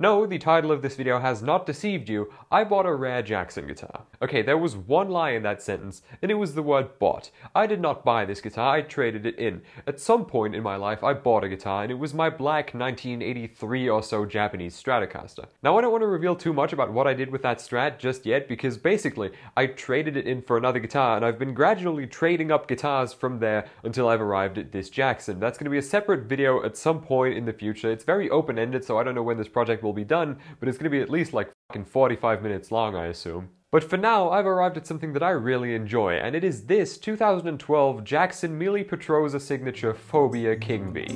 No, the title of this video has not deceived you. I bought a rare Jackson guitar. Okay, there was one lie in that sentence, and it was the word bought. I did not buy this guitar, I traded it in. At some point in my life, I bought a guitar, and it was my black 1983 or so Japanese Stratocaster. Now, I don't want to reveal too much about what I did with that Strat just yet, because basically, I traded it in for another guitar, and I've been gradually trading up guitars from there until I've arrived at this Jackson. That's going to be a separate video at some point in the future. It's very open-ended, so I don't know when this project will be done, but it's to be at least like fucking 45 minutes long, I assume. But for now, I've arrived at something that I really enjoy, and it is this 2012 Jackson Mille Petrozza Signature Phobia King V.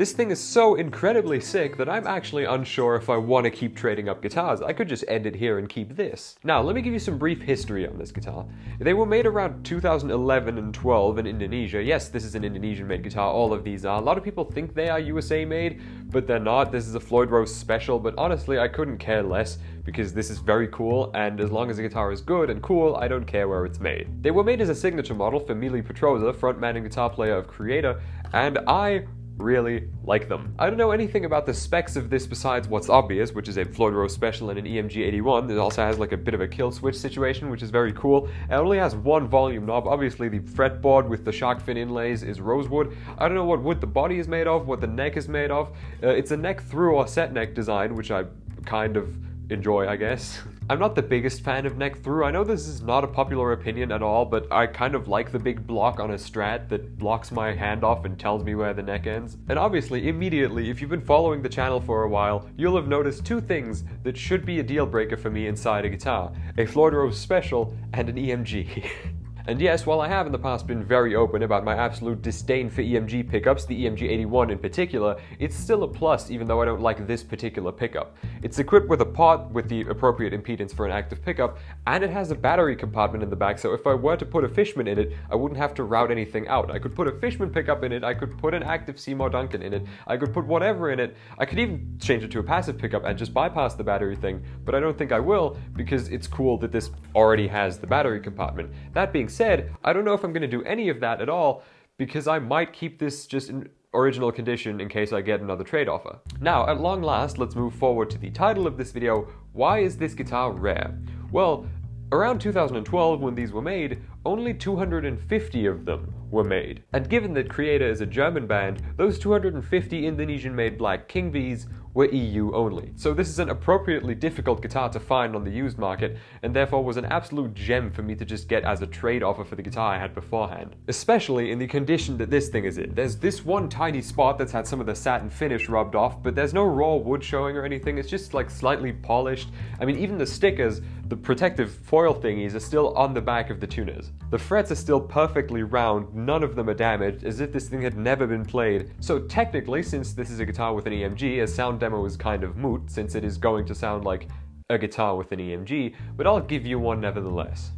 This thing is so incredibly sick that I'm actually unsure if I want to keep trading up guitars. I could just end it here and keep this. Now, let me give you some brief history on this guitar. They were made around 2011 and 12 in Indonesia. Yes, this is an Indonesian made guitar, all of these are. A lot of people think they are USA made, but they're not. This is a Floyd Rose special, but honestly, I couldn't care less because this is very cool, and as long as the guitar is good and cool, I don't care where it's made. They were made as a signature model for Mille Petrozza, frontman and guitar player of Kreator, and I really like them. I don't know anything about the specs of this besides what's obvious, which is a Floyd Rose Special and an EMG 81. It also has like a bit of a kill switch situation, which is very cool. It only has one volume knob. Obviously, the fretboard with the shark fin inlays is rosewood. I don't know what wood the body is made of, what the neck is made of. Uh, it's a neck through or set neck design, which I kind of enjoy, I guess. I'm not the biggest fan of neck through. I know this is not a popular opinion at all, but I kind of like the big block on a strat that blocks my hand off and tells me where the neck ends. And obviously, immediately, if you've been following the channel for a while, you'll have noticed two things that should be a deal breaker for me inside a guitar. A Floyd Rose Special and an EMG. And yes, while I have in the past been very open about my absolute disdain for EMG pickups, the EMG 81 in particular, it's still a plus even though I don't like this particular pickup. It's equipped with a pot with the appropriate impedance for an active pickup, and it has a battery compartment in the back, so if I were to put a Fishman in it, I wouldn't have to route anything out. I could put a Fishman pickup in it, I could put an active Seymour Duncan in it, I could put whatever in it, I could even change it to a passive pickup and just bypass the battery thing, but I don't think I will because it's cool that this already has the battery compartment. That being said, I don't know if I'm going to do any of that at all because I might keep this just in original condition in case I get another trade offer. Now, at long last, let's move forward to the title of this video, Why is this guitar rare? Well, around 2012 when these were made, only 250 of them were made. And given that Kreator is a German band, those 250 Indonesian-made Black King Vs were EU only. So this is an appropriately difficult guitar to find on the used market, and therefore was an absolute gem for me to just get as a trade offer for the guitar I had beforehand. Especially in the condition that this thing is in. There's this one tiny spot that's had some of the satin finish rubbed off, but there's no raw wood showing or anything, it's just like slightly polished. I mean, even the stickers, the protective foil thingies are still on the back of the tuners. The frets are still perfectly round, none of them are damaged, as if this thing had never been played. So technically, since this is a guitar with an EMG, a sound demo is kind of moot, since it is going to sound like a guitar with an EMG, but I'll give you one nevertheless.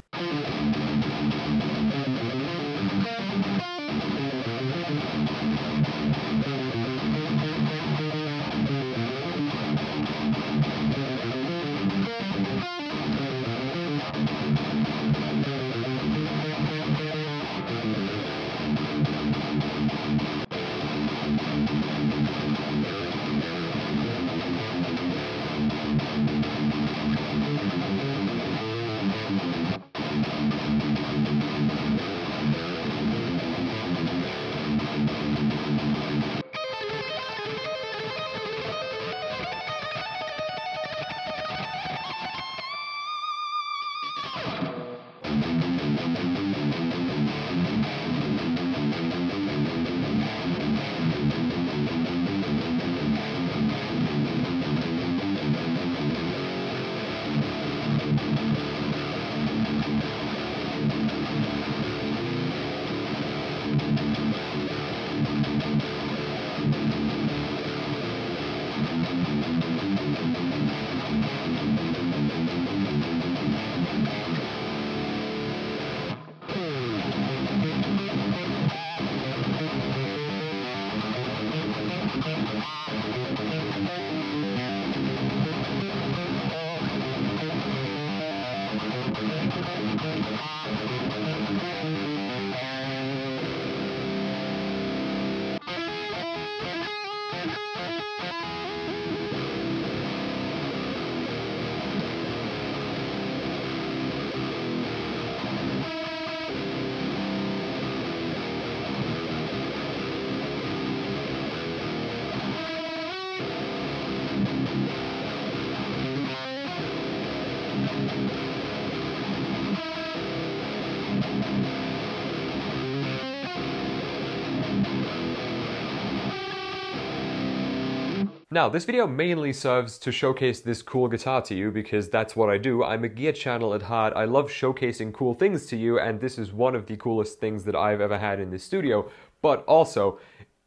Now, this video mainly serves to showcase this cool guitar to you because that's what I do. I'm a gear channel at heart. I love showcasing cool things to you and this is one of the coolest things that I've ever had in this studio. But also,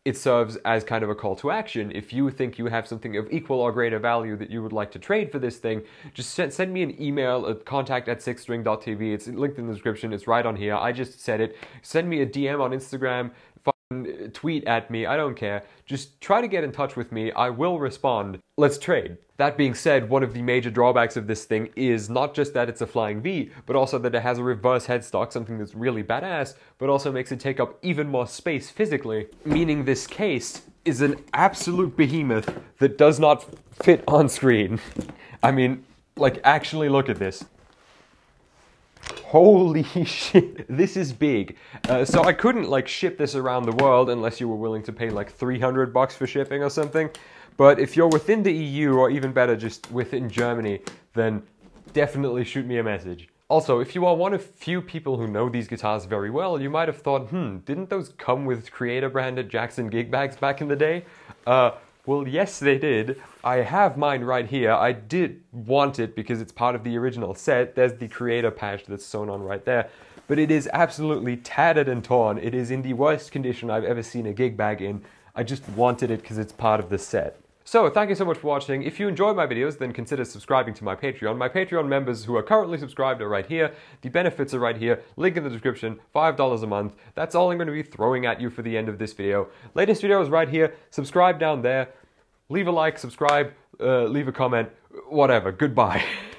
it serves as kind of a call to action. If you think you have something of equal or greater value that you would like to trade for this thing, just send, me an email at contact at sixstring.tv. It's linked in the description. It's right on here. I just said it. Send me a DM on Instagram tweet at me, I don't care. Just try to get in touch with me, I will respond. Let's trade. That being said, one of the major drawbacks of this thing is not just that it's a flying V, but also that it has a reverse headstock, something that's really badass, but also makes it take up even more space physically, meaning this case is an absolute behemoth that does not fit on screen. I mean, like, actually look at this. Holy shit, this is big. Uh, so I couldn't like ship this around the world unless you were willing to pay like 300 bucks for shipping or something. But if you're within the EU or even better, just within Germany, then definitely shoot me a message. Also, if you are one of few people who know these guitars very well, you might have thought, hmm, didn't those come with Kreator branded Jackson gig bags back in the day? Uh, well, yes, they did. I have mine right here. I did want it because it's part of the original set. There's the Kreator patch that's sewn on right there. But it is absolutely tattered and torn. It is in the worst condition I've ever seen a gig bag in. I just wanted it because it's part of the set. So, thank you so much for watching. If you enjoy my videos, then consider subscribing to my Patreon. My Patreon members who are currently subscribed are right here. The benefits are right here. Link in the description. $5 a month. That's all I'm going to be throwing at you for the end of this video. Latest video is right here. Subscribe down there. Leave a like, subscribe, uh, leave a comment, whatever. Goodbye.